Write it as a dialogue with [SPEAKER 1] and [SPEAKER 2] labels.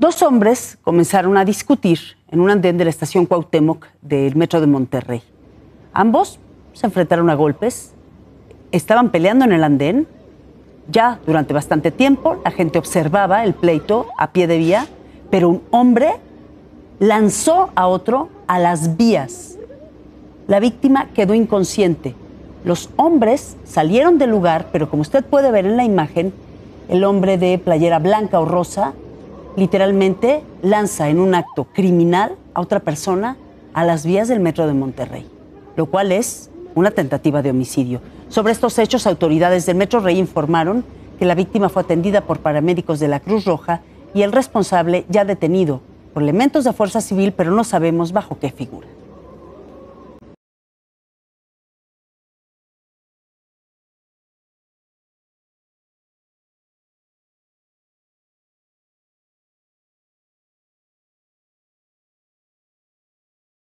[SPEAKER 1] Dos hombres comenzaron a discutir en un andén de la estación Cuauhtémoc del metro de Monterrey. Ambos se enfrentaron a golpes, estaban peleando en el andén. Ya durante bastante tiempo la gente observaba el pleito a pie de vía, pero un hombre lanzó a otro a las vías. La víctima quedó inconsciente. Los hombres salieron del lugar, pero como usted puede ver en la imagen, el hombre de playera blanca o rosa literalmente lanza en un acto criminal a otra persona a las vías del metro de Monterrey, lo cual es una tentativa de homicidio. Sobre estos hechos, autoridades del Metro Rey informaron que la víctima fue atendida por paramédicos de la Cruz Roja y el responsable ya detenido por elementos de fuerza civil, pero no sabemos bajo qué figura.